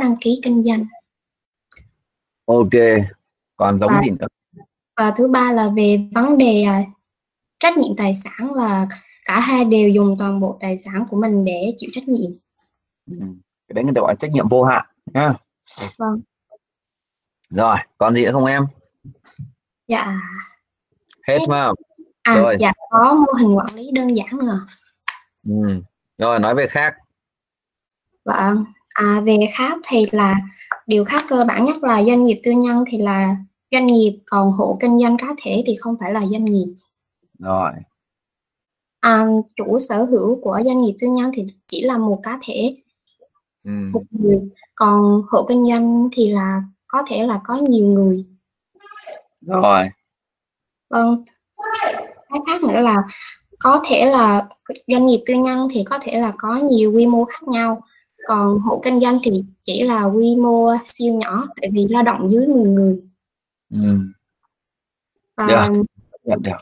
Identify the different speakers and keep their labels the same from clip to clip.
Speaker 1: đăng ký kinh doanh.
Speaker 2: Ok còn giống
Speaker 1: và,
Speaker 2: gì nữa?
Speaker 1: và thứ ba là về vấn đề uh, trách nhiệm tài sản là cả hai đều dùng toàn bộ tài sản của mình để chịu trách nhiệm.
Speaker 2: Ừ. cái đấy người ta gọi là trách nhiệm vô hạn nhá
Speaker 1: vâng.
Speaker 2: Rồi còn gì nữa không em?
Speaker 1: Dạ.
Speaker 2: Hết mà
Speaker 1: à rồi. dạ có mô hình quản lý đơn giản nữa
Speaker 2: ừ. rồi nói về khác.
Speaker 1: Vâng à, về khác thì là điều khác cơ bản nhất là doanh nghiệp tư nhân thì là doanh nghiệp còn hộ kinh doanh cá thể thì không phải là doanh nghiệp.
Speaker 2: Rồi.
Speaker 1: À, chủ sở hữu của doanh nghiệp tư nhân thì chỉ là một cá thể. Ừ. một người. Còn hộ kinh doanh thì là có thể là có nhiều người.
Speaker 2: Rồi.
Speaker 1: Vâng. Cái khác nữa là có thể là doanh nghiệp tư nhân thì có thể là có nhiều quy mô khác nhau còn hộ kinh doanh thì chỉ là quy mô siêu nhỏ tại vì lao động dưới 10 người
Speaker 2: ừ.
Speaker 1: và được.
Speaker 2: Được, được.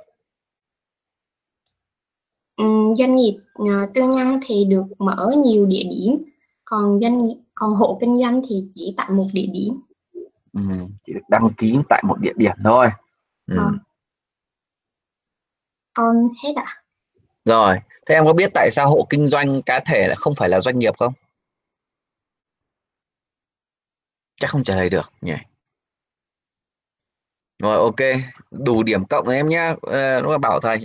Speaker 1: doanh nghiệp ờ, tư nhân thì được mở nhiều địa điểm còn doanh còn hộ kinh doanh thì chỉ tại một địa điểm
Speaker 2: ừ, chỉ được đăng ký tại một địa điểm thôi ừ. à.
Speaker 1: con hết ạ à?
Speaker 2: rồi thế em có biết tại sao hộ kinh doanh cá thể là không phải là doanh nghiệp không chắc không trả lời được nhỉ? Rồi ok. Đủ điểm cộng em nhá. Ờ, Nó bảo thầy.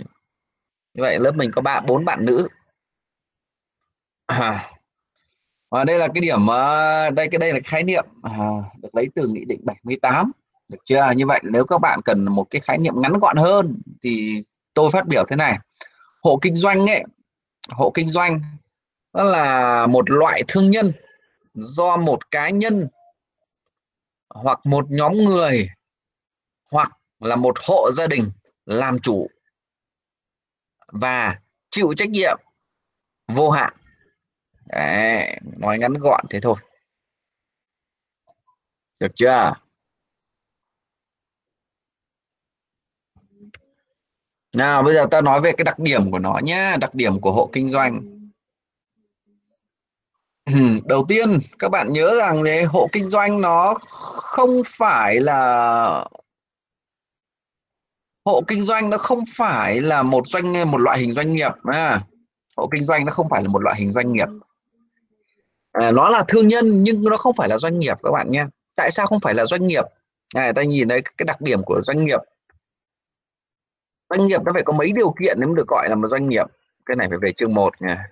Speaker 2: Như vậy lớp mình có ba bốn bạn nữ. À. và đây là cái điểm ờ, đây cái đây là khái niệm à, được lấy từ nghị định 78 được chưa? Như vậy nếu các bạn cần một cái khái niệm ngắn gọn hơn thì tôi phát biểu thế này. Hộ kinh doanh ấy hộ kinh doanh đó là một loại thương nhân do một cá nhân hoặc một nhóm người hoặc là một hộ gia đình làm chủ và chịu trách nhiệm vô hạn. Đấy, nói ngắn gọn thế thôi. Được chưa? Nào bây giờ ta nói về cái đặc điểm của nó nhé đặc điểm của hộ kinh doanh. đầu tiên các bạn nhớ rằng đấy, hộ kinh doanh nó không phải là hộ kinh doanh nó không phải là một doanh một loại hình doanh nghiệp à, hộ kinh doanh nó không phải là một loại hình doanh nghiệp. À, nó là thương nhân nhưng nó không phải là doanh nghiệp các bạn nhé. Tại sao không phải là doanh nghiệp? Này ta nhìn thấy cái đặc điểm của doanh nghiệp. Doanh nghiệp nó phải có mấy điều kiện mới được gọi là một doanh nghiệp. Cái này phải về chương 1 nha.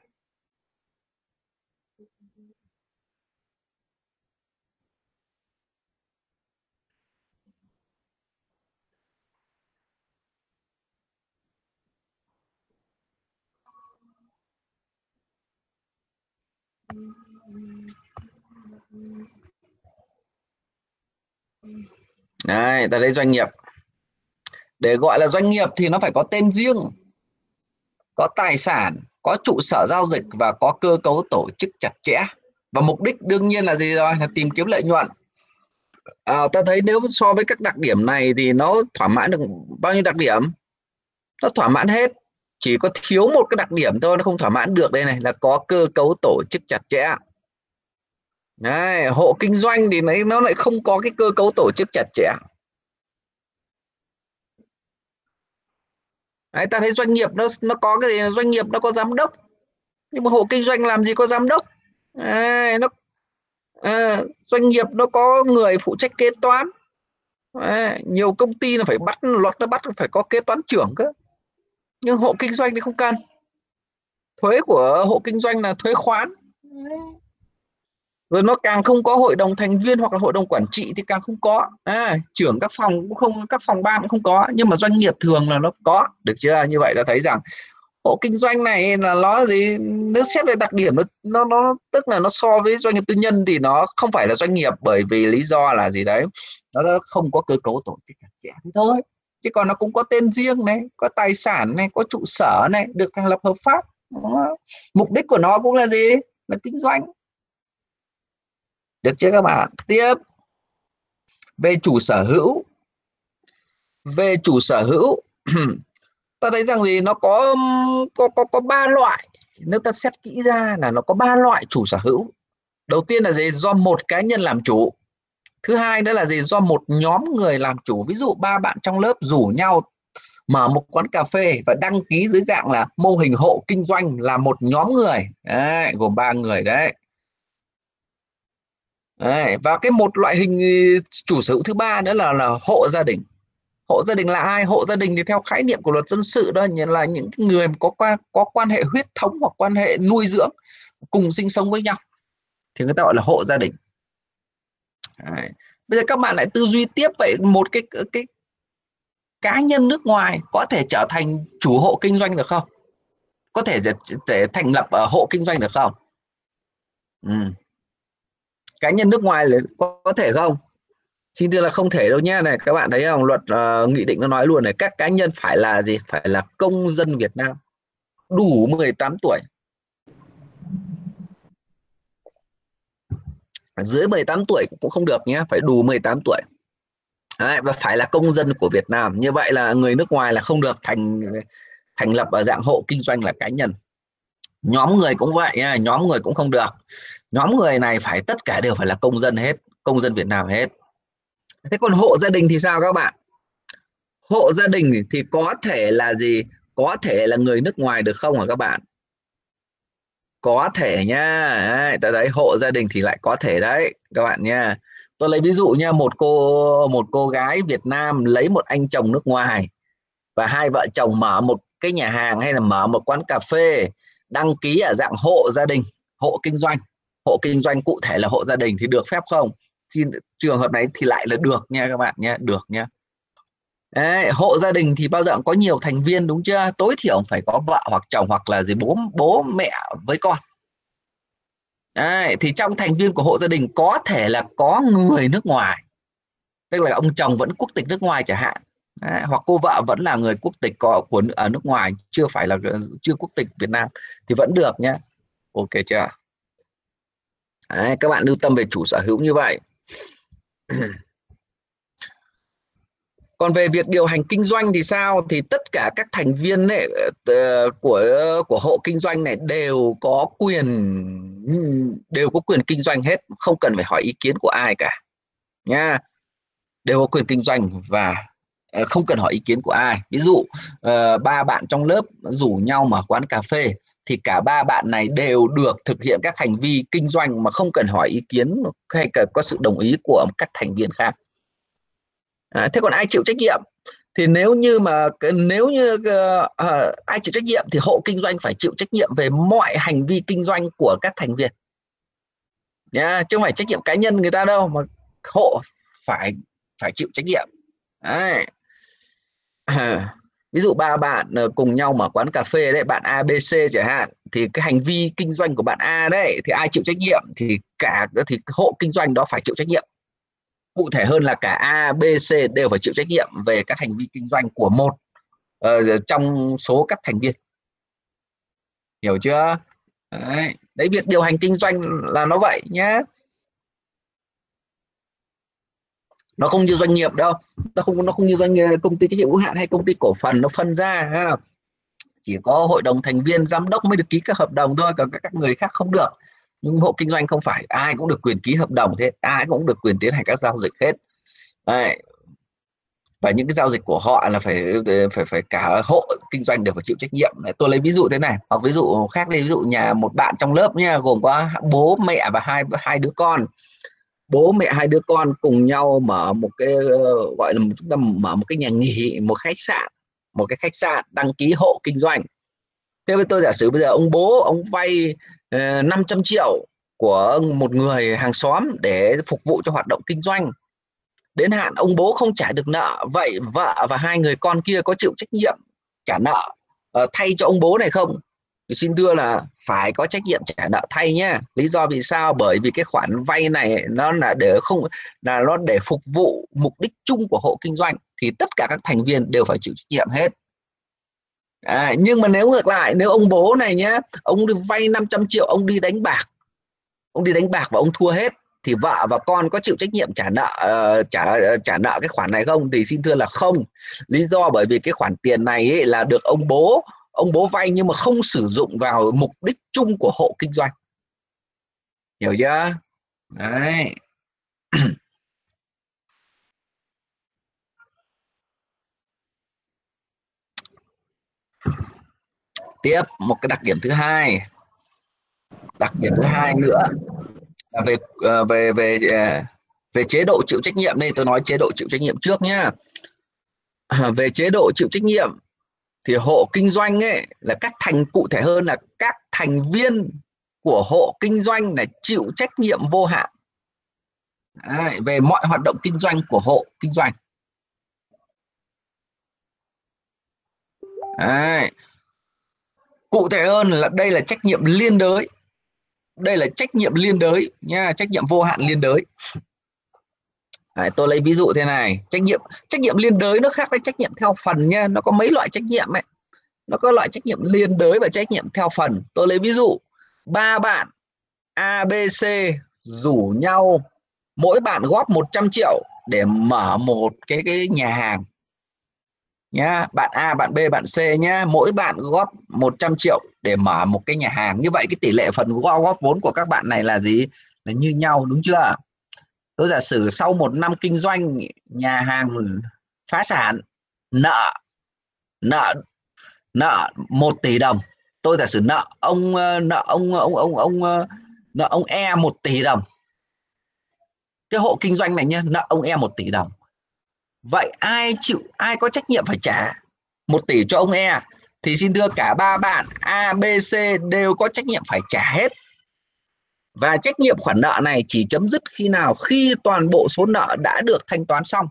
Speaker 2: Đấy, ta lấy doanh nghiệp. Để gọi là doanh nghiệp thì nó phải có tên riêng, có tài sản, có trụ sở giao dịch và có cơ cấu tổ chức chặt chẽ. Và mục đích đương nhiên là gì rồi? Là tìm kiếm lợi nhuận. À, ta thấy nếu so với các đặc điểm này thì nó thỏa mãn được bao nhiêu đặc điểm? Nó thỏa mãn hết. Chỉ có thiếu một cái đặc điểm thôi nó không thỏa mãn được đây này là có cơ cấu tổ chức chặt chẽ. Đấy, hộ kinh doanh thì nó, nó lại không có cái cơ cấu tổ chức chặt chẽ. Đấy, ta thấy doanh nghiệp nó nó có cái gì? Doanh nghiệp nó có giám đốc. Nhưng mà hộ kinh doanh làm gì có giám đốc? Đấy, nó à, doanh nghiệp nó có người phụ trách kế toán. Đấy, nhiều công ty là phải bắt luật nó bắt phải có kế toán trưởng cơ nhưng hộ kinh doanh thì không cần thuế của hộ kinh doanh là thuế khoán. Rồi nó càng không có hội đồng thành viên hoặc là hội đồng quản trị thì càng không có. À, trưởng các phòng cũng không các phòng ban cũng không có. Nhưng mà doanh nghiệp thường là nó có. Được chưa? Như vậy ta thấy rằng hộ kinh doanh này là nó gì? Nếu xét về đặc điểm nó, nó nó tức là nó so với doanh nghiệp tư nhân thì nó không phải là doanh nghiệp bởi vì lý do là gì đấy. Nó không có cơ cấu tổ chức chặt chẽ thế thôi chứ còn nó cũng có tên riêng này, có tài sản này, có trụ sở này, được thành lập hợp pháp. Mục đích của nó cũng là gì? Là kinh doanh. Được chưa các bạn? Tiếp. Về chủ sở hữu. Về chủ sở hữu. Ta thấy rằng gì? Nó có có có có ba loại. Nếu ta xét kỹ ra là nó có ba loại chủ sở hữu. Đầu tiên là gì? Do một cá nhân làm chủ thứ hai nữa là gì? Do một nhóm người làm chủ ví dụ ba bạn trong lớp rủ nhau mở một quán cà phê và đăng ký dưới dạng là mô hình hộ kinh doanh là một nhóm người. Đấy, gồm ba người đấy. đấy và cái một loại hình ừ, chủ sở hữu thứ ba nữa là là hộ gia đình. Hộ gia đình là ai? Hộ gia đình thì theo khái niệm của luật dân sự đó là những người có quan có quan hệ huyết thống hoặc quan hệ nuôi dưỡng cùng sinh sống với nhau. Thì người ta gọi là hộ gia đình. Đấy. bây giờ các bạn lại tư duy tiếp vậy một cái cái cá nhân nước ngoài có thể trở thành chủ hộ kinh doanh được không? Có thể để thành lập ở hộ kinh doanh được không? Ừ. cá nhân nước ngoài là có, có thể không? Xin thưa là không thể đâu nha này các bạn thấy không? Luật uh, nghị định nó nói luôn này các cá nhân phải là gì? Phải là công dân Việt Nam đủ 18 tuổi. Dưới 18 tuổi cũng không được nhé phải đủ 18 tuổi. Đấy, và phải là công dân của Việt Nam. Như vậy là người nước ngoài là không được thành thành lập ở dạng hộ kinh doanh là cá nhân. Nhóm người cũng vậy nha nhóm người cũng không được. Nhóm người này phải tất cả đều phải là công dân hết công dân Việt Nam hết. Thế còn hộ gia đình thì sao các bạn? Hộ gia đình thì có thể là gì? Có thể là người nước ngoài được không hả các bạn? Có thể nha. Đấy, ta thấy hộ gia đình thì lại có thể đấy các bạn nha. Tôi lấy ví dụ nha một cô một cô gái Việt Nam lấy một anh chồng nước ngoài và hai vợ chồng mở một cái nhà hàng hay là mở một quán cà phê đăng ký ở dạng hộ gia đình hộ kinh doanh. Hộ kinh doanh cụ thể là hộ gia đình thì được phép không? Xin trường hợp này thì lại là được nha các bạn nha được nha. Đấy, hộ gia đình thì bao giờ cũng có nhiều thành viên đúng chưa? Tối thiểu phải có vợ hoặc chồng hoặc là gì bố bố mẹ với con. Đấy, thì trong thành viên của hộ gia đình có thể là có người nước ngoài. Tức là ông chồng vẫn quốc tịch nước ngoài chẳng hạn. Đấy, hoặc cô vợ vẫn là người quốc tịch của, của ở nước ngoài chưa phải là chưa quốc tịch Việt Nam thì vẫn được nhé ok chưa? Đấy, các bạn lưu tâm về chủ sở hữu như vậy. còn về việc điều hành kinh doanh thì sao? Thì tất cả các thành viên ấy, ờ, của của hộ kinh doanh này đều có quyền đều có quyền kinh doanh hết không cần phải hỏi ý kiến của ai cả nha đều có quyền kinh doanh và ờ, không cần hỏi ý kiến của ai. Ví dụ ờ, ba bạn trong lớp rủ nhau mở quán cà phê thì cả ba bạn này đều được thực hiện các hành vi kinh doanh mà không cần hỏi ý kiến hay cần có sự đồng ý của các thành viên khác à, thế còn ai chịu trách nhiệm? Thì nếu như mà nếu như uh, uh, ai chịu trách nhiệm thì hộ kinh doanh phải chịu trách nhiệm về mọi hành vi kinh doanh của các thành viên. Nha chứ không phải trách nhiệm cá nhân người ta đâu mà hộ phải phải chịu trách nhiệm. Đấy. À, ví dụ ba bạn ờ, cùng nhau mở quán cà phê đấy bạn ABC chẳng hạn thì cái hành vi kinh doanh của bạn A đấy thì ai chịu trách nhiệm thì cả thì hộ kinh doanh đó phải chịu trách nhiệm cụ thể hơn là cả A, B, C đều phải chịu trách nhiệm về các hành vi kinh doanh của một uh, trong số các thành viên hiểu chưa đấy. đấy việc điều hành kinh doanh là nó vậy nhé nó không như doanh nghiệp đâu nó không nó không như doanh nghiệp công ty trách nhiệm hữu hạn hay công ty cổ phần nó phân ra ha. chỉ có hội đồng thành viên giám đốc mới được ký các hợp đồng thôi còn các người khác không được nhưng hộ kinh doanh không phải ai cũng được quyền ký hợp đồng thế, ai cũng được quyền tiến hành các giao dịch hết. Đấy. và những cái giao dịch của họ là phải phải phải cả hộ kinh doanh đều phải chịu trách nhiệm. Tôi lấy ví dụ thế này, hoặc ví dụ khác đây ví dụ nhà một bạn trong lớp nha gồm có bố, mẹ và hai hai đứa con. Bố, mẹ, hai đứa con cùng nhau mở một cái, gọi là chúng ta mở một cái nhà nghỉ, một khách sạn, một cái khách sạn đăng ký hộ kinh doanh. Thế với tôi, giả sử bây giờ ông bố, ông vay Ờ, 500 triệu của một người hàng xóm để phục vụ cho hoạt động kinh doanh. Đến hạn ông bố không trả được nợ vậy vợ và hai người con kia có chịu trách nhiệm trả nợ uh, thay cho ông bố này không? Thì xin thưa là phải có trách nhiệm trả nợ thay nhé lý do vì sao? Bởi vì cái khoản vay này nó là để không là nó để phục vụ mục đích chung của hộ kinh doanh. Thì tất cả các thành viên đều phải chịu trách nhiệm hết à, nhưng mà nếu ngược lại nếu ông bố này nhé ông đi vay 500 triệu ông đi đánh bạc ông đi đánh bạc và ông thua hết thì vợ và con có chịu trách nhiệm trả nợ uh, trả ờ, trả nợ cái khoản này không? Thì xin thưa là không. Lý do bởi vì cái khoản tiền này ấy là được ông bố ông bố vay nhưng mà không sử dụng vào mục đích chung của hộ kinh doanh. Hiểu chưa? Đấy. tiếp một cái đặc điểm thứ hai. Đặc điểm thứ hai nữa là về ờ, về về ờ, về chế độ chịu trách nhiệm đây tôi nói chế độ chịu trách nhiệm trước nhá. Về chế độ chịu trách nhiệm thì hộ kinh doanh ấy là các thành cụ thể hơn là các thành viên của hộ kinh doanh là chịu trách nhiệm vô hạn. Đấy, về mọi hoạt động kinh doanh của hộ kinh doanh. Đấy cụ thể hơn là đây là trách nhiệm liên đới. Đây là trách nhiệm liên đới nha trách nhiệm vô hạn liên đới. Đấy, tôi lấy ví dụ thế này. Trách nhiệm trách nhiệm liên đới nó khác với trách nhiệm theo phần nha nó có mấy loại trách nhiệm ấy. Nó có loại trách nhiệm liên đới và trách nhiệm theo phần. Tôi lấy ví dụ ba bạn A B C rủ nhau mỗi bạn góp 100 triệu để mở một cái cái nhà hàng nhá. Bạn A bạn B bạn C nhá. Mỗi bạn góp 100 triệu để mở một cái nhà hàng. Như vậy cái tỷ lệ phần góp, góp vốn của các bạn này là gì? Là như nhau đúng chưa? Tôi giả sử sau một năm kinh doanh nhà hàng phá sản nợ nợ nợ một tỷ đồng. Tôi giả sử nợ ông ờ, nợ ờ, ông ông ông ông nợ ông E một tỷ đồng. Cái hộ kinh doanh này nhá nợ ông E một tỷ đồng vậy ai chịu ai có trách nhiệm phải trả? Một tỷ cho ông E à? thì xin thưa cả ba bạn A B C đều có trách nhiệm phải trả hết. Và trách nhiệm khoản nợ này chỉ chấm dứt khi nào khi toàn bộ số nợ đã được thanh toán xong.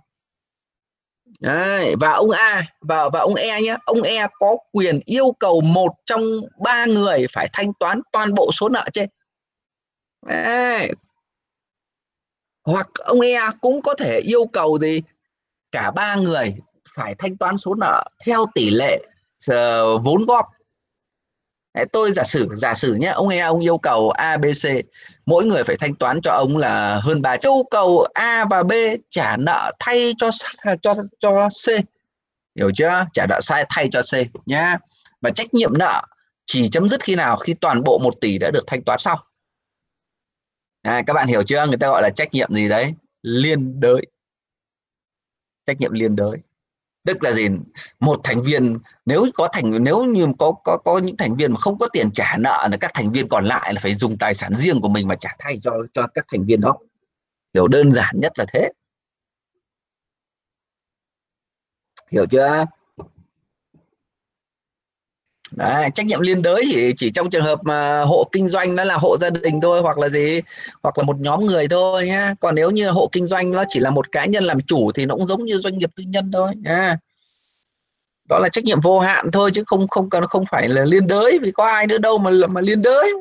Speaker 2: Đấy, và ông A và và ông E nhé ông E có quyền yêu cầu một trong ba người phải thanh toán toàn bộ số nợ trên. Đấy. hoặc ông E cũng có thể yêu cầu gì? Cả ba người phải thanh toán số nợ theo tỷ lệ uh, vốn góp. Đấy, tôi giả sử giả sử nhé ông nghe ông yêu cầu A B C mỗi người phải thanh toán cho ông là hơn ba yêu cầu A và B trả nợ thay cho cho cho C. Hiểu chưa? Trả nợ sai thay cho C nhá. Và trách nhiệm nợ chỉ chấm dứt khi nào? Khi toàn bộ một tỷ đã được thanh toán xong. À, các bạn hiểu chưa? Người ta gọi là trách nhiệm gì đấy? Liên đới trách nhiệm liên đới. Tức là gì? Một thành viên, nếu có thành, nếu như có có có những thành viên mà không có tiền trả nợ là các thành viên còn lại là phải dùng tài sản riêng của mình mà trả thay cho cho các thành viên đó. Hiểu đơn giản nhất là thế. Hiểu chưa? Đấy, trách nhiệm liên đới chỉ chỉ trong trường hợp mà hộ kinh doanh nó là hộ gia đình thôi hoặc là gì hoặc là một nhóm người thôi nhá. Còn nếu như hộ kinh doanh nó chỉ là một cá nhân làm chủ thì nó cũng giống như doanh nghiệp tư nhân thôi nhá. Đó là trách nhiệm vô hạn thôi chứ không không cần không phải là liên đới. Vì có ai nữa đâu mà mà liên đới.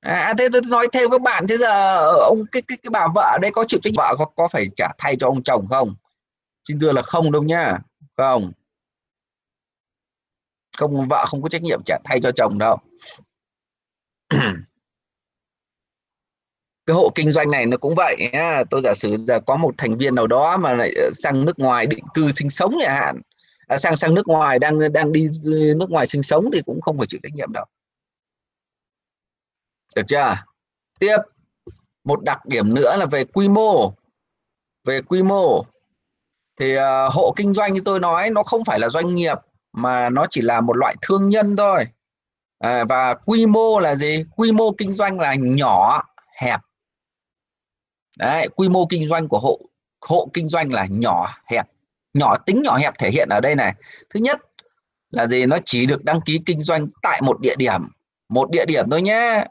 Speaker 2: À, à thế tôi nói thêm các bạn thế giờ ông cái cái cái bà vợ đây có chịu trách vợ có có phải trả thay cho ông chồng không? Xin thưa là không đâu nhá. Không không vợ không có trách nhiệm trả thay cho chồng đâu. Cái hộ kinh doanh này nó cũng vậy nhá. tôi giả sử giờ có một thành viên nào đó mà lại ờ, sang nước ngoài định cư sinh sống chẳng hạn. À, sang sang nước ngoài đang đang đi nước ngoài sinh sống thì cũng không phải chịu trách nhiệm đâu. Được chưa? Tiếp. Một đặc điểm nữa là về quy mô. Về quy mô. Thì uh, hộ kinh doanh như tôi nói nó không phải là doanh nghiệp mà nó chỉ là một loại thương nhân thôi. À, và quy mô là gì? Quy mô kinh doanh là nhỏ hẹp. Đấy quy mô kinh doanh của hộ hộ kinh doanh là nhỏ hẹp. Nhỏ tính nhỏ hẹp thể hiện ở đây này. Thứ nhất là gì? Nó chỉ được đăng ký kinh doanh tại một địa điểm. Một địa điểm thôi nhé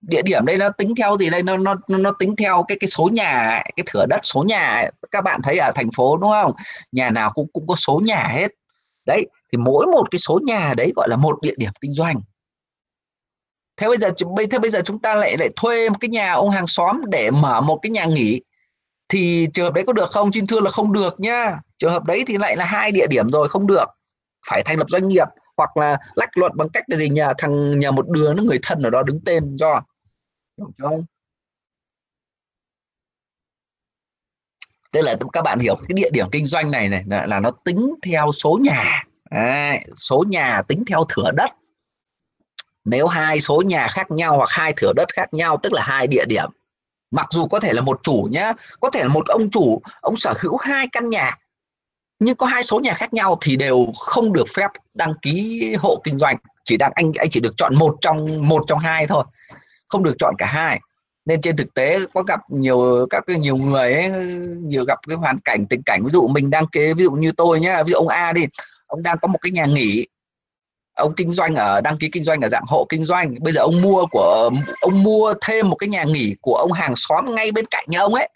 Speaker 2: địa điểm đây nó tính theo gì đây? Nó nó nó tính theo cái cái số nhà cái thửa đất số nhà các bạn thấy ở thành phố đúng không? Nhà nào cũng cũng có số nhà hết. Đấy thì mỗi một cái số nhà đấy gọi là một địa điểm kinh doanh. Thế bây giờ thế bây giờ chúng ta lại lại thuê một cái nhà ông hàng xóm để mở một cái nhà nghỉ. Thì trường hợp đấy có được không? Xin thưa là không được nhá. Trường hợp đấy thì lại là hai địa điểm rồi không được. Phải thành lập doanh nghiệp hoặc là lách luật bằng cách là gì nhà thằng nhà một đứa nó người thân ở đó đứng tên cho hiểu không tức là các bạn hiểu cái địa điểm kinh doanh này này là, là nó tính theo số nhà. Đấy, số nhà tính theo thửa đất. Nếu hai số nhà khác nhau hoặc hai thửa đất khác nhau tức là hai địa điểm. Mặc dù có thể là một chủ nhá có thể là một ông chủ ông sở hữu hai căn nhà nhưng có hai số nhà khác nhau thì đều không được phép đăng ký hộ kinh doanh. Chỉ đang anh anh chỉ được chọn một trong một trong hai thôi không được chọn cả hai. Nên trên thực tế có gặp nhiều các cái nhiều người ấy, nhiều gặp cái hoàn cảnh tình cảnh. Ví dụ mình đăng ký ví dụ như tôi nhá ví dụ ông A đi ông đang có một cái nhà nghỉ. Ông kinh doanh ở, đăng ký kinh doanh ở dạng hộ kinh doanh. Bây giờ ông mua của, ông mua thêm một cái nhà nghỉ của ông hàng xóm ngay bên cạnh nhà ông ấy.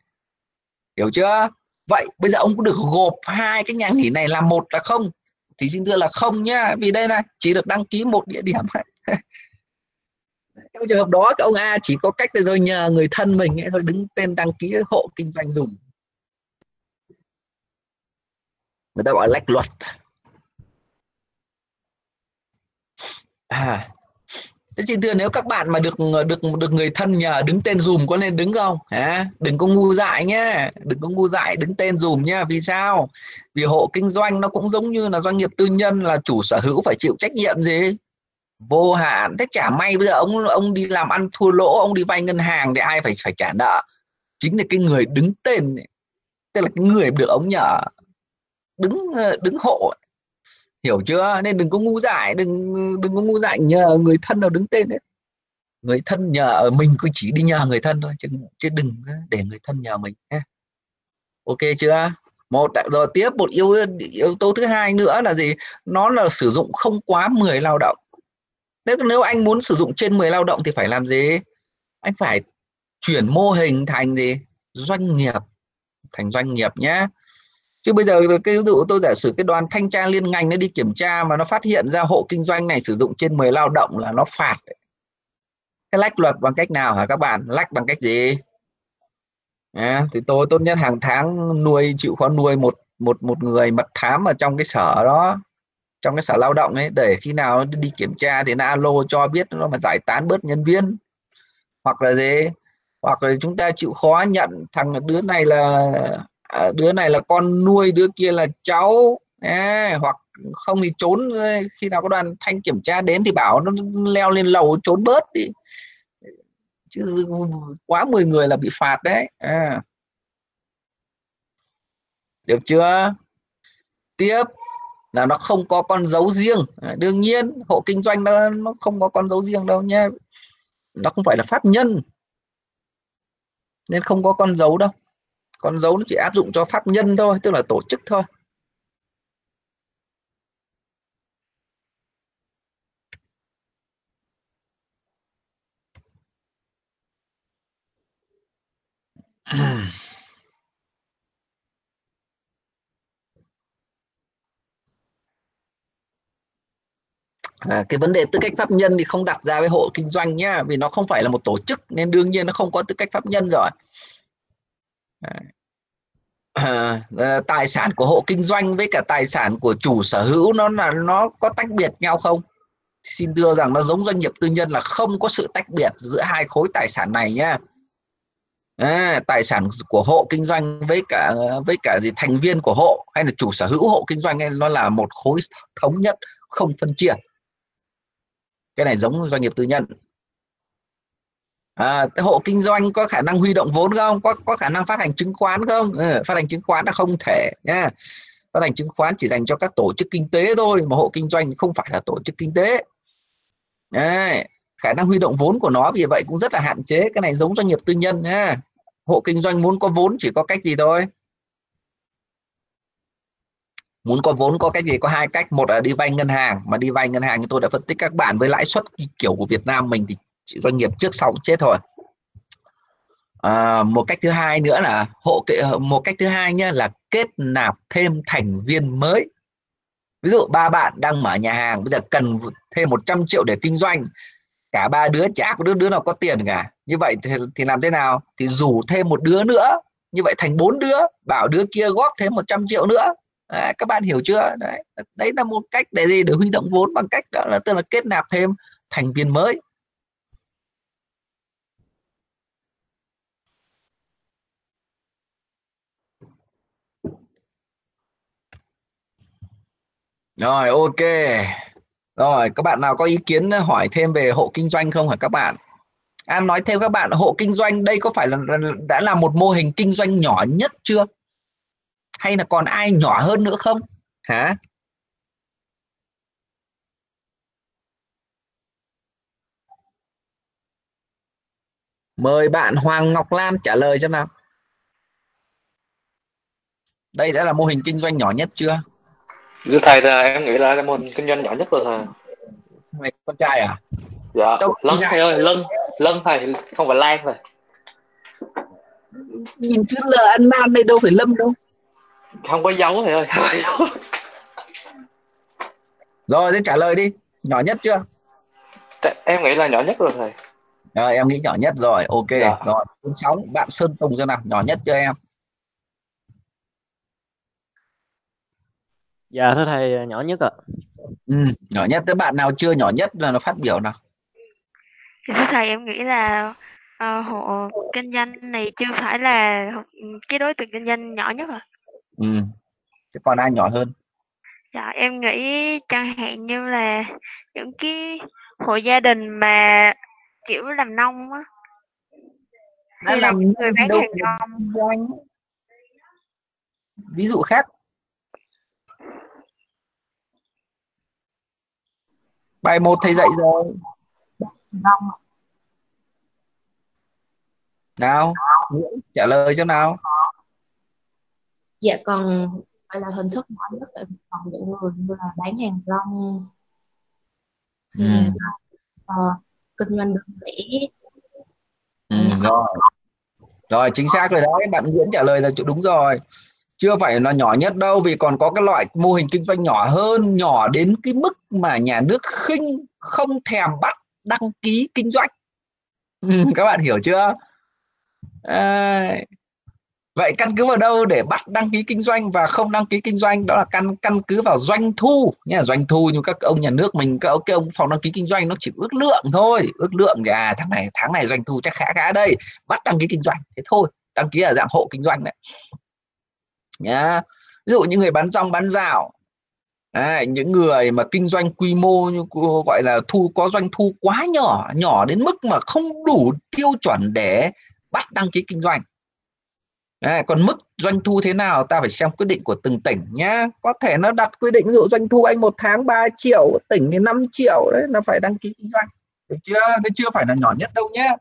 Speaker 2: Hiểu chưa? Vậy bây giờ ông có được gộp hai cái nhà nghỉ này là một là không? Thì xin thưa là không nhá. Vì đây này, chỉ được đăng ký một địa điểm trong trường hợp đó, cái ông A chỉ có cách rồi nhờ người thân mình ấy, thôi đứng tên đăng ký hộ kinh doanh dùng. Người ta gọi lách luật. À. Thế chị thưa nếu các bạn mà được ờ, được được người thân nhờ đứng tên dùm có nên đứng không? À, đừng có ngu dại nhé đừng có ngu dại đứng tên dùm nhá. Vì sao? Vì hộ kinh doanh nó cũng giống như là doanh nghiệp tư nhân là chủ sở hữu phải chịu trách nhiệm gì? Vô hạn. Thế chả may bây giờ ông ông đi làm ăn thua lỗ ông đi vay ngân hàng thì ai phải phải trả nợ? Chính là cái người đứng tên tức là cái người được ông nhờ đứng ờ, đứng hộ hiểu chưa? Nên đừng có ngu dại, đừng đừng có ngu dại nhờ người thân nào đứng tên đấy. Người thân nhờ mình cứ chỉ đi nhờ người thân thôi, chứ chứ đừng để người thân nhờ mình, ha. Ok chưa? Một rồi tiếp một yếu yếu tố thứ hai nữa là gì? Nó là sử dụng không quá 10 lao động. Nếu nếu anh muốn sử dụng trên 10 lao động thì phải làm gì? Anh phải chuyển mô hình thành gì? Doanh nghiệp, thành doanh nghiệp nhé chứ bây giờ cái ví dụ tôi giả sử cái đoàn thanh tra liên ngành nó đi kiểm tra mà nó phát hiện ra hộ kinh doanh này sử dụng trên 10 lao động là nó phạt. Cái lách luật bằng cách nào hả các bạn? Lách bằng cách gì? À, thì tôi tốt nhất hàng tháng nuôi chịu khó nuôi một một một người mật thám ở trong cái sở đó trong cái sở lao động ấy để khi nào đi kiểm tra thì nó alo cho biết nó mà giải tán bớt nhân viên. Hoặc là gì? Hoặc là chúng ta chịu khó nhận thằng đứa này là à, đứa này là con nuôi đứa kia là cháu. À, hoặc không thì trốn khi nào có đoàn thanh kiểm tra đến thì bảo nó leo lên lầu trốn bớt đi. Chứ quá 10 người là bị phạt đấy. À. được chưa? Tiếp. Là nó không có con dấu riêng. À, đương nhiên hộ kinh doanh nó nó không có con dấu riêng đâu nhé nó không phải là pháp nhân nên không có con dấu đâu con dấu nó chỉ áp dụng cho pháp nhân thôi tức là tổ chức thôi. À, cái vấn đề tư cách pháp nhân thì không đặt ra với hộ kinh doanh nhá vì nó không phải là một tổ chức nên đương nhiên nó không có tư cách pháp nhân rồi à, tài sản của hộ kinh doanh với cả tài sản của chủ sở hữu nó là nó có tách biệt nhau không? Xin đưa rằng nó giống doanh nghiệp tư nhân là không có sự tách biệt giữa hai khối tài sản này nhá. À, tài sản của hộ kinh doanh với cả với cả gì thành viên của hộ hay là chủ sở hữu hộ kinh doanh ấy, nó là một khối thống nhất không phân chia. Cái này giống doanh nghiệp tư nhân à, hộ kinh doanh có khả năng huy động vốn không? Có có khả năng phát hành chứng khoán không? Ừ, phát hành chứng khoán là không thể nha. Phát hành chứng khoán chỉ dành cho các tổ chức kinh tế thôi mà hộ kinh doanh không phải là tổ chức kinh tế. Đấy, khả năng huy động vốn của nó vì vậy cũng rất là hạn chế. Cái này giống doanh nghiệp tư nhân nha. Hộ kinh doanh muốn có vốn chỉ có cách gì thôi? Muốn có vốn có cách gì? Có hai cách. Một là đi vay ngân hàng mà đi vay ngân hàng như tôi đã phân tích các bạn với lãi suất kiểu của Việt Nam mình thì doanh nghiệp trước sau chết thôi. À, một cách thứ hai nữa là hộ một cách thứ hai nhé là kết nạp thêm thành viên mới. Ví dụ ba bạn đang mở nhà hàng bây giờ cần thêm 100 triệu để kinh doanh. Cả ba đứa chả có đứa đứa nào có tiền cả. Như vậy thì, thì làm thế nào? Thì rủ thêm một đứa nữa. Như vậy thành bốn đứa. Bảo đứa kia góp thêm 100 triệu nữa. À, các bạn hiểu chưa? Đấy đấy là một cách để gì? Để huy động vốn bằng cách đó là tức là kết nạp thêm thành viên mới. Rồi, ok. Rồi, các bạn nào có ý kiến hỏi thêm về hộ kinh doanh không hả các bạn? An nói thêm các bạn, hộ kinh doanh đây có phải là đã là một mô hình kinh doanh nhỏ nhất chưa? Hay là còn ai nhỏ hơn nữa không? Hả? Mời bạn Hoàng Ngọc Lan trả lời cho nào. Đây đã là mô hình kinh doanh nhỏ nhất chưa?
Speaker 3: Thưa thầy là em nghĩ là mô hình kinh doanh nhỏ nhất rồi thầy
Speaker 2: mày con trai à?
Speaker 3: Dạ. Đâu, lân thầy ơi lân. Lân thầy không phải lan thầy.
Speaker 2: Nhìn chữ l ăn man đây đâu phải lâm đâu.
Speaker 3: Không có dấu thầy ơi
Speaker 2: rồi thế trả lời đi. Nhỏ nhất chưa?
Speaker 3: Em nghĩ là nhỏ nhất rồi thầy.
Speaker 2: Rồi em nghĩ nhỏ nhất rồi. Ok dạ. rồi. Sóng bạn sơn tùng cho nào. Nhỏ nhất cho em
Speaker 4: dạ thưa thầy nhỏ nhất ạ.
Speaker 2: Ừ, nhỏ nhất. Tới bạn nào chưa nhỏ nhất là nó phát biểu nào?
Speaker 5: Thưa thầy em nghĩ là uh, hộ kinh doanh này chưa phải là cái đối tượng kinh doanh nhỏ nhất à
Speaker 2: ừ. thế còn ai nhỏ hơn?
Speaker 5: Dạ em nghĩ chẳng hạn như là những cái hộ gia đình mà kiểu làm nông á. Hay là những người bán hàng nông.
Speaker 2: ví dụ khác bài một thầy dạy rồi. Nào trả lời cho nào.
Speaker 6: Dạ còn phải là hình thức nhỏ nhất tại còn những người như là bán hàng rong
Speaker 2: ừ.
Speaker 6: uh, kinh doanh đơn lẻ
Speaker 2: ừ, rồi. Rồi chính xác rồi đấy. Bạn Nguyễn trả lời là chỗ đúng rồi chưa phải là nhỏ nhất đâu vì còn có cái loại mô hình kinh doanh nhỏ hơn nhỏ đến cái mức mà nhà nước khinh không thèm bắt đăng ký kinh doanh. Ừ, các bạn hiểu chưa? À, vậy căn cứ vào đâu để bắt đăng ký kinh doanh và không đăng ký kinh doanh? Đó là căn căn cứ vào doanh thu. Nhé doanh thu như các ông nhà nước mình các cái ông phòng đăng ký kinh doanh nó chỉ ước lượng thôi. Ước lượng thì à tháng này tháng này doanh thu chắc khá khá đây. Bắt đăng ký kinh doanh thế thôi. Đăng ký ở dạng hộ kinh doanh đấy nhá. Ví dụ những người bán rong bán dạo à, những người mà kinh doanh quy mô như gọi là thu có doanh thu quá nhỏ nhỏ đến mức mà không đủ tiêu chuẩn để bắt đăng ký kinh doanh. À, còn mức doanh thu thế nào ta phải xem quyết định của từng tỉnh nhá. Có thể nó đặt quy định ví dụ doanh thu anh một tháng 3 triệu tỉnh thì 5 triệu đấy là phải đăng ký kinh doanh. Được chưa? Nó chưa phải là nhỏ nhất đâu nhé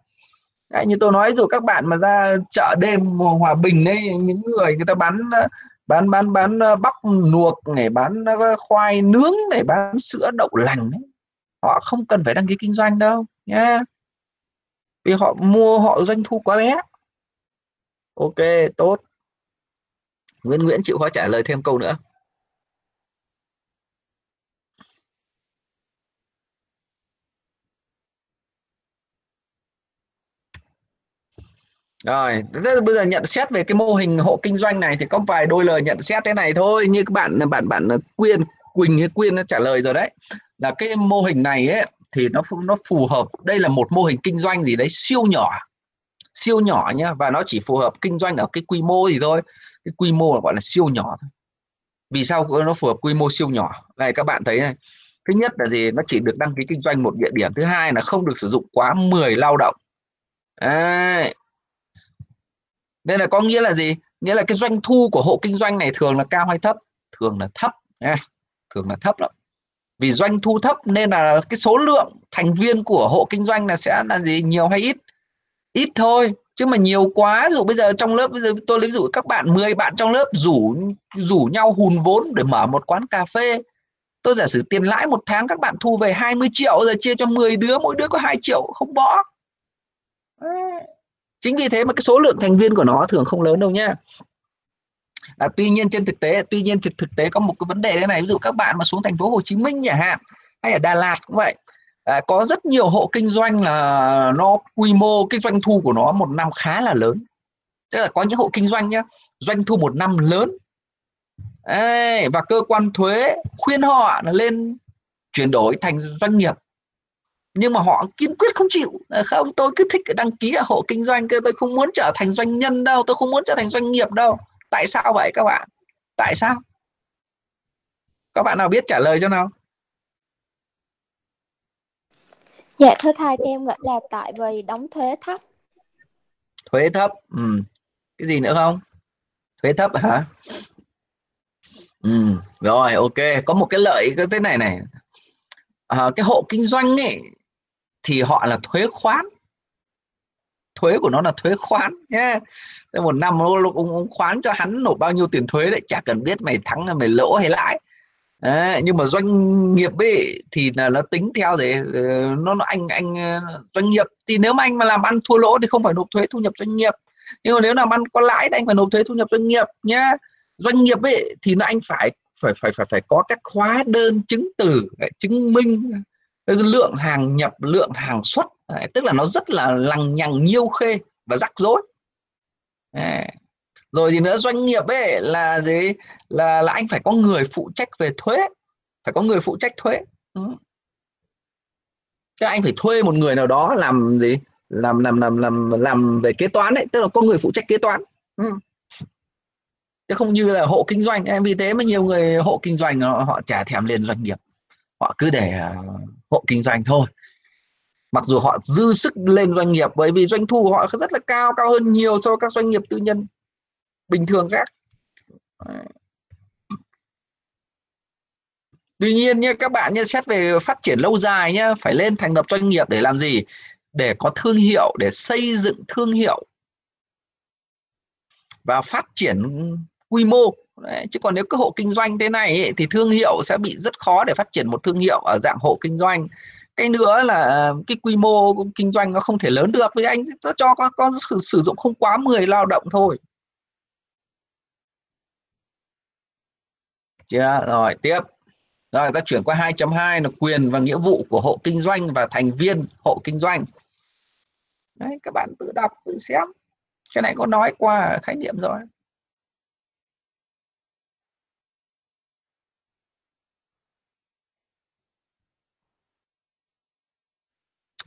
Speaker 2: đấy, như tôi nói rồi các bạn mà ra chợ đêm hòa bình đấy những người người ta bán bán bán bán ờ, bắp luộc này bán ờ, khoai nướng này bán sữa đậu lành đấy họ không cần phải đăng ký kinh doanh đâu nhá. Vì họ mua họ doanh thu quá bé. Ok tốt. Nguyễn Nguyễn chịu khó trả lời thêm câu nữa. Rồi, bây giờ nhận xét về cái mô hình hộ kinh doanh này thì có vài đôi lời nhận xét thế này thôi. Như các bạn bạn bạn Quyên Quỳnh hay Quyên nó trả lời rồi đấy. Là cái mô hình này ấy thì nó nó phù hợp đây là một mô hình kinh doanh gì đấy siêu nhỏ. Siêu nhỏ nhá và nó chỉ phù hợp kinh doanh ở cái quy mô gì thôi. Cái quy mô gọi là siêu nhỏ thôi. Vì sao nó phù hợp quy mô siêu nhỏ? Này các bạn thấy này. Thứ nhất là gì? Nó chỉ được đăng ký kinh doanh một địa điểm. Thứ hai là không được sử dụng quá 10 lao động. Đấy nên là có nghĩa là gì? Nghĩa là cái doanh thu của hộ kinh doanh này thường là cao hay thấp? Thường là thấp, nha. Thường là thấp lắm. Vì doanh thu thấp nên là cái số lượng thành viên của hộ kinh doanh là sẽ là gì? Nhiều hay ít? Ít thôi. Chứ mà nhiều quá ví dụ bây giờ trong lớp, bây giờ tôi lấy ví dụ các bạn 10 bạn trong lớp rủ rủ nhau hùn vốn để mở một quán cà phê. Tôi giả sử tiền lãi một tháng các bạn thu về 20 triệu rồi chia cho 10 đứa, mỗi đứa có 2 triệu, không bỏ chính vì thế mà cái số lượng thành viên của nó thường không lớn đâu nhá. À, tuy nhiên trên thực tế tuy nhiên thực thực tế có một cái vấn đề thế này ví dụ các bạn mà xuống thành phố Hồ Chí Minh chẳng hạn hay ở Đà Lạt cũng vậy à, có rất nhiều hộ kinh doanh là nó quy mô cái doanh thu của nó một năm khá là lớn. Tức là có những hộ kinh doanh nhá doanh thu một năm lớn. Ê, và cơ quan thuế khuyên họ là lên chuyển đổi thành doanh nghiệp nhưng mà họ kiên quyết không chịu. À, không tôi cứ thích đăng ký ở hộ kinh doanh tôi không muốn trở thành doanh nhân đâu tôi không muốn trở thành doanh nghiệp đâu. Tại sao vậy các bạn? Tại sao? Các bạn nào biết trả lời cho nào
Speaker 7: Dạ thưa thầy, em nghĩ là tại vì đóng thuế thấp.
Speaker 2: thuế thấp ừ. cái gì nữa không? Thuế thấp hả? Ừ. rồi ok. Có một cái lợi cái thế này này. À, cái hộ kinh doanh ấy thì họ là thuế khoán. Thuế của nó là thuế khoán nhé Thế một năm ông, ông, ông khoán cho hắn nộp bao nhiêu tiền thuế đấy chả cần biết mày thắng hay mày lỗ hay lãi. Đấy, nhưng mà doanh nghiệp ấy thì là nó tính theo để ờ, nó, nó anh anh ờ, doanh nghiệp. Thì nếu mà anh mà làm ăn thua lỗ thì không phải nộp thuế thu nhập doanh nghiệp. Nhưng mà nếu làm ăn có lãi thì anh phải nộp thuế thu nhập doanh nghiệp nhé. doanh nghiệp ấy thì nó anh phải phải phải phải phải có các hóa đơn chứng từ chứng minh lượng hàng nhập lượng hàng xuất Đấy, tức là nó rất là lằng nhằng nhiêu khê và rắc rối. Đấy. rồi thì nữa? Doanh nghiệp ấy là gì? Là là anh phải có người phụ trách về thuế phải có người phụ trách thuế. Ừ. chứ anh phải thuê một người nào đó làm gì? Làm làm làm làm làm về kế toán đấy tức là có người phụ trách kế toán. Ừ. chứ không như là hộ kinh doanh em vì thế mà nhiều người hộ kinh doanh họ, họ chả thèm lên doanh nghiệp họ cứ để à, hộ kinh doanh thôi. Mặc dù họ dư sức lên doanh nghiệp, bởi vì doanh thu của họ rất là cao cao hơn nhiều so với các doanh nghiệp tư nhân. Bình thường khác. Tuy nhiên nhé các bạn nhé xét về phát triển lâu dài nhé phải lên thành lập doanh nghiệp để làm gì? Để có thương hiệu, để xây dựng thương hiệu. Và phát triển quy mô. Đấy, chứ còn nếu cái hộ kinh doanh thế này ấy, thì thương hiệu sẽ bị rất khó để phát triển một thương hiệu ở dạng hộ kinh doanh. Cái nữa là cái quy mô kinh doanh nó không thể lớn được với anh nó cho có, có sử, sử dụng không quá 10 lao động thôi. Chưa rồi tiếp. Rồi ta chuyển qua 2.2 là quyền và nghĩa vụ của hộ kinh doanh và thành viên hộ kinh doanh. Đấy, các bạn tự đọc tự xem. Cái này có nói qua khái niệm rồi.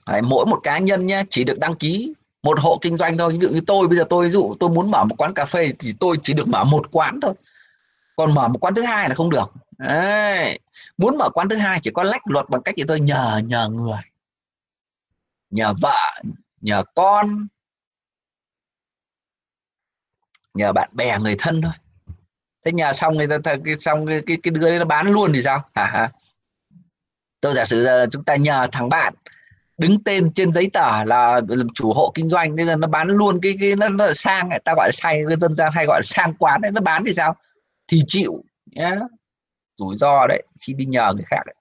Speaker 2: Đấy, mỗi một cá nhân nhé chỉ được đăng ký một hộ kinh doanh thôi. Ví dụ như tôi bây giờ tôi ví dụ tôi muốn mở một quán cà phê thì tôi chỉ được mở một quán thôi. Còn mở một quán thứ hai là không được. Đấy. muốn mở quán thứ hai chỉ có lách luật bằng cách gì tôi nhờ nhờ người nhờ vợ nhờ con nhờ bạn bè người thân thôi. Thế nhờ xong người ta xong cái, cái, cái đứa đấy nó bán luôn thì sao? Hả hả tôi giả sử giờ chúng ta nhờ thằng bạn đứng tên trên giấy tờ là chủ hộ kinh doanh nên là nó bán luôn cái cái nó, nó sang ta gọi là sang dân gian hay gọi là sang quán đấy nó bán thì sao? Thì chịu nhé rủi ro đấy khi đi nhờ người khác đấy.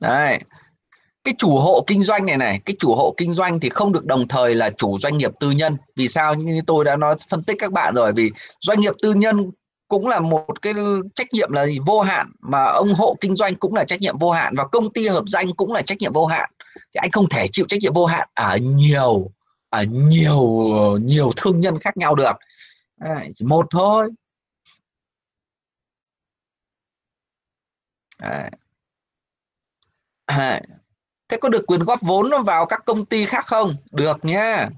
Speaker 2: đấy. Cái chủ hộ kinh doanh này này cái chủ hộ kinh doanh thì không được đồng thời là chủ doanh nghiệp tư nhân. Vì sao? Như tôi đã nói phân tích các bạn rồi vì doanh nghiệp tư nhân cũng là một cái trách nhiệm là gì? vô hạn. Mà ông hộ kinh doanh cũng là trách nhiệm vô hạn. Và công ty hợp danh cũng là trách nhiệm vô hạn. Thì anh không thể chịu trách nhiệm vô hạn ở nhiều ở nhiều nhiều thương nhân khác nhau được. Đấy, chỉ một thôi. Đấy. thế có được quyền góp vốn vào các công ty khác không? Được nhé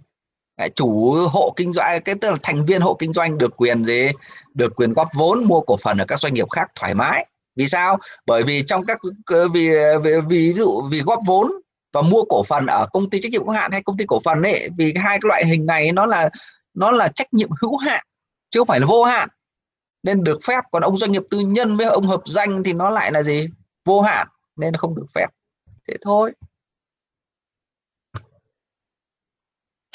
Speaker 2: chủ hộ kinh doanh cái tức là thành viên hộ kinh doanh được quyền gì? Được quyền góp vốn mua cổ phần ở các doanh nghiệp khác thoải mái. Vì sao? Bởi vì trong các vì vì, vì ví dụ vì góp vốn và mua cổ phần ở công ty trách nhiệm hữu hạn hay công ty cổ phần ấy vì hai cái loại hình này nó là nó là trách nhiệm hữu hạn chứ không phải là vô hạn. Nên được phép còn ông doanh nghiệp tư nhân với ông hợp danh thì nó lại là gì? Vô hạn nên không được phép. Thế thôi.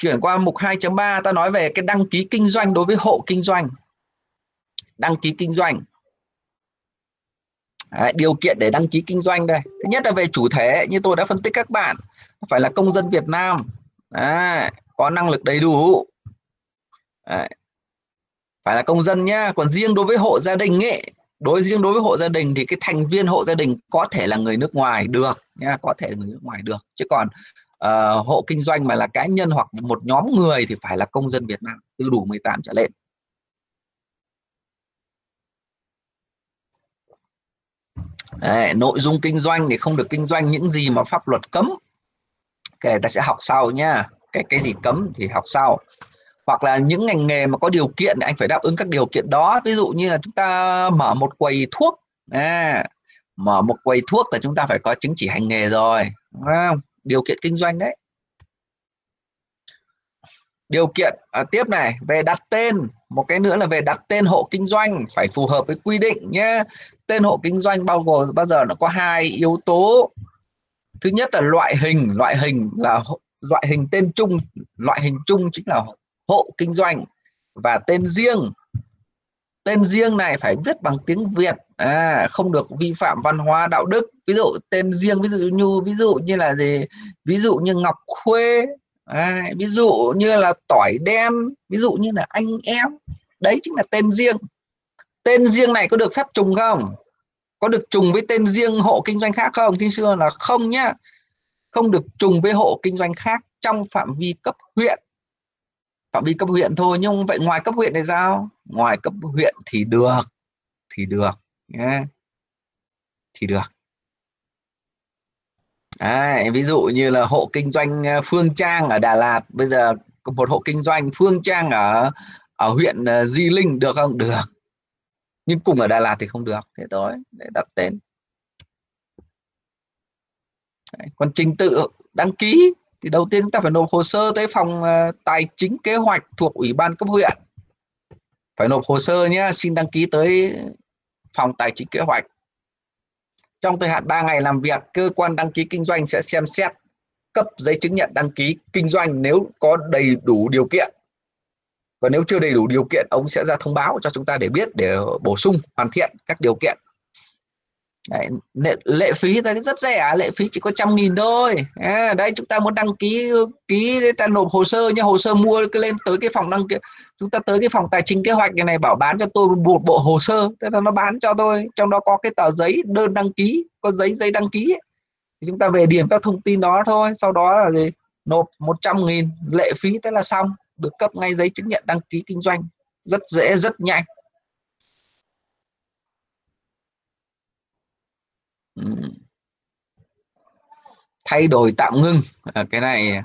Speaker 2: Chuyển qua mục 2.3 ta nói về cái đăng ký kinh doanh đối với hộ kinh doanh. Đăng ký kinh doanh. Đấy, điều kiện để đăng ký kinh doanh đây. Thứ nhất là về chủ thể như tôi đã phân tích các bạn. Phải là công dân Việt Nam. Đấy, có năng lực đầy đủ. Đấy. phải là công dân nhá. Còn riêng đối với hộ gia đình ấy đối riêng đối với hộ gia đình thì cái thành viên hộ gia đình có thể là người nước ngoài được nha có thể là người nước ngoài được. Chứ còn uh, hộ kinh doanh mà là cá nhân hoặc một nhóm người thì phải là công dân Việt Nam từ đủ 18 trở lên. Đấy, nội dung kinh doanh thì không được kinh doanh những gì mà pháp luật cấm. Kể ta sẽ học sau nhá. Cái cái gì cấm thì học sau. Hoặc là những ngành nghề mà có điều kiện thì anh phải đáp ứng các điều kiện đó. Ví dụ như là chúng ta mở một quầy thuốc. À, mở một quầy thuốc là chúng ta phải có chứng chỉ hành nghề rồi đúng không? Điều kiện kinh doanh đấy. Điều kiện à, tiếp này về đặt tên một cái nữa là về đặt tên hộ kinh doanh phải phù hợp với quy định nhé. Tên hộ kinh doanh bao gồm bao giờ nó có hai yếu tố. Thứ nhất là loại hình loại hình là loại hình tên chung loại hình chung chính là hộ kinh doanh và tên riêng. Tên riêng này phải viết bằng tiếng Việt à, không được vi phạm văn hóa đạo đức. Ví dụ tên riêng ví dụ như ví dụ như là gì? Ví dụ như Ngọc Khuê. À, ví dụ như là tỏi đen. Ví dụ như là anh em. Đấy chính là tên riêng. Tên riêng này có được phép trùng không? Có được trùng với tên riêng hộ kinh doanh khác không? Thì xưa là không nhá. Không được trùng với hộ kinh doanh khác trong phạm vi cấp huyện. Phạm vi cấp huyện thôi nhưng vậy ngoài cấp huyện thì sao? Ngoài cấp huyện thì được thì được nhá. Thì được. Đấy, ví dụ như là hộ kinh doanh ờ, Phương Trang ở Đà Lạt bây giờ một hộ kinh doanh Phương Trang ở ở huyện ờ, Di Linh được không? Được. Nhưng cùng ở Đà Lạt thì không được thế thôi để đặt tên. Đấy, còn trình tự đăng ký thì đầu tiên chúng ta phải nộp hồ sơ tới phòng ờ, tài chính kế hoạch thuộc ủy ban cấp huyện. Phải nộp hồ sơ nhé xin đăng ký tới phòng tài chính kế hoạch. Trong thời hạn 3 ngày làm việc, cơ quan đăng ký kinh doanh sẽ xem xét cấp giấy chứng nhận đăng ký kinh doanh nếu có đầy đủ điều kiện. Còn nếu chưa đầy đủ điều kiện, ông sẽ ra thông báo cho chúng ta để biết, để bổ sung, hoàn thiện các điều kiện đấy, lệ, lệ phí ta rất rẻ lệ phí chỉ có trăm nghìn thôi. À, đấy chúng ta muốn đăng ký ký ta nộp hồ sơ nhé hồ sơ mua cái lên tới cái phòng đăng ký chúng ta tới cái phòng tài chính kế hoạch này bảo bán cho tôi một bộ hồ sơ thế là nó bán cho tôi trong đó có cái tờ giấy đơn đăng ký có giấy giấy đăng ký ấy. thì chúng ta về điền các thông tin đó thôi sau đó là gì? Nộp 100 nghìn lệ phí thế là xong được cấp ngay giấy chứng nhận đăng ký kinh doanh. Rất dễ rất nhanh. Thay đổi tạm ngưng. À, cái này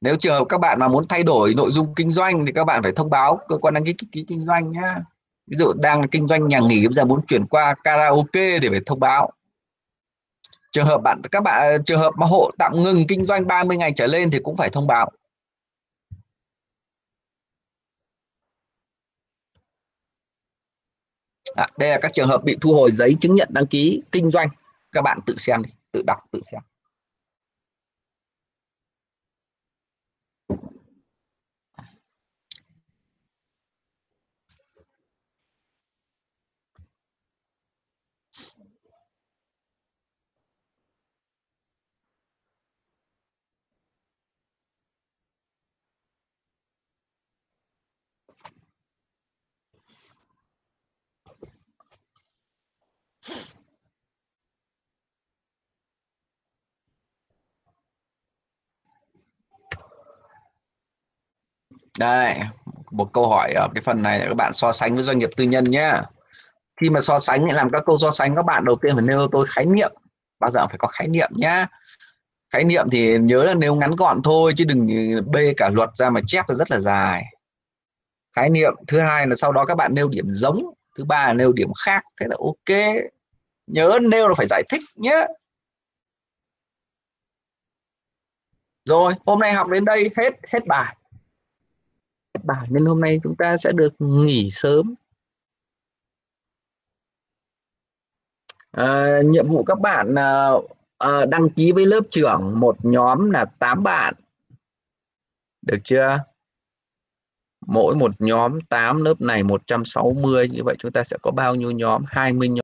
Speaker 2: nếu trường hợp các bạn mà muốn thay đổi nội dung kinh doanh thì các bạn phải thông báo cơ quan đăng ký ký kinh doanh nhá. Ví dụ đang kinh doanh nhà nghỉ bây giờ muốn chuyển qua karaoke thì phải thông báo. Trường hợp bạn các bạn trường hợp mà hộ tạm ngừng kinh doanh 30 ngày trở lên thì cũng phải thông báo. À, đây là các trường hợp bị thu hồi giấy chứng nhận đăng ký kinh doanh các bạn tự xem đi tự đọc tự xem. Đây, một câu hỏi ở cái phần này là các bạn so sánh với doanh nghiệp tư nhân nhé khi mà so sánh làm các câu so sánh, các bạn đầu tiên phải nêu tôi khái niệm, bao giờ phải có khái niệm nhá. Khái niệm thì nhớ là nếu ngắn gọn thôi, chứ đừng bê cả luật ra mà chép là rất là dài. Khái niệm thứ hai là sau đó các bạn nêu điểm giống, thứ ba là nêu điểm khác, thế là ok. Nhớ nêu là phải giải thích nhé rồi, hôm nay học đến đây, hết hết bài bài nên hôm nay chúng ta sẽ được nghỉ sớm. À, nhiệm vụ các bạn à, à, đăng ký với lớp trưởng một nhóm là 8 bạn. Được chưa? Mỗi một nhóm 8 lớp này 160 như vậy chúng ta sẽ có bao nhiêu nhóm? 20 nhóm.